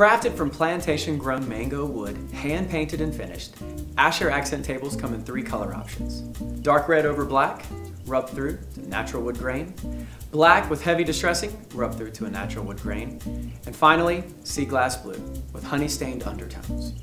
Crafted from plantation-grown mango wood, hand-painted and finished, Asher accent tables come in three color options. Dark red over black, rub through to natural wood grain. Black with heavy distressing, rub through to a natural wood grain. And finally, sea glass blue with honey-stained undertones.